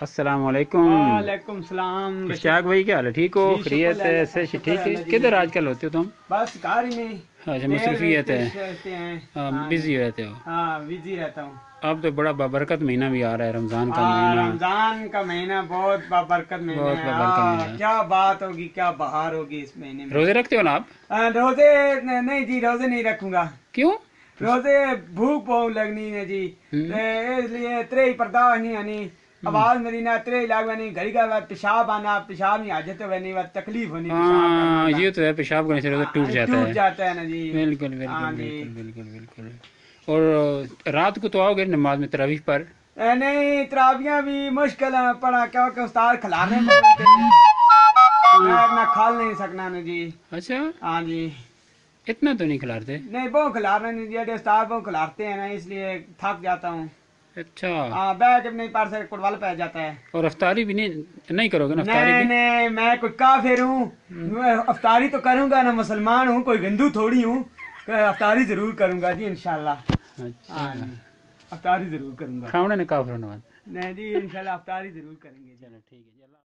السلام علیکم۔ وعلیکم السلام۔ اشتیاق بھائی کیا حال ہے؟ ٹھیک ہو؟ جی، خیریت ہے ایسے ٹھیک ہے؟ کدھر جی۔ آج کل ہوتے ہو تم؟ بس گھر ہی میں۔ اچھا مصروفیت ہے بزی رہتے ہو۔ ہاں بزی رہتا ہوں۔ اب تو بڑا بابرکت مہینہ بھی آ رہا ہے رمضان کا ہاں مہینہ۔ رمضان کا مہینہ بہت بابرکت مہینہ بہت بابرکت ہاں، مہینہ۔ کیا بات ہوگی کیا بہار ہوگی اس مہینے میں؟ روزے رکھتے ہو نا آپ؟ روزے نہیں جی روزے نہیں رکھوں گا۔ کیوں؟ روزے بھوک بہت لگنی ہے جی۔ اس لیے ترے ہی پردہ نہیں آنی۔ آواز میری نہ ترے ہی لگ بنی گھڑی کا بعد پیشاب آنا پیشاب نہیں حاجت بنی بعد تکلیف ہونی ہاں کا۔ یہ تو ہے پیشاب کرنے سے ٹوٹ جاتا ٹوٹ ہے۔ جاتا ہے نا جی۔ بالکل ہاں بالکل جی۔ بالکل بالکل بالکل۔ اور رات کو تو آؤ گے نماز میں تراویح پر؟ نہیں ترابیاں بھی مشکل ہیں پڑھا کیونکہ استاد کھلانے میں میں اپنا کھال نہیں سکنا نا جی۔ اچھا۔ ہاں جی۔ اتنا تو نہیں کھلاتے نہیں بہت کھلانا نہیں جی استاد بہت کھلاتے ہیں نا اس لیے تھک جاتا ہوں۔ اچھا۔ ہاں بیٹھ کے نہیں پڑھ سکتے کٹوال پہ جاتا ہے۔ اور افطاری بھی نہیں نہیں کرو گے نا نہیں میں کوئی کافر ہوں۔ افطاری تو کروں گا نا مسلمان ہوں کوئی گندو تھوڑی ہوں۔ افطاری ضرور کروں گا جی انشاءاللہ۔ اچھا۔ ہاں جی افطاری ضرور کروں گا۔ کھاؤنے نے کافر نہیں جی انشاءاللہ افطاری ضرور کریں گے۔ چلو ٹھیک ہے۔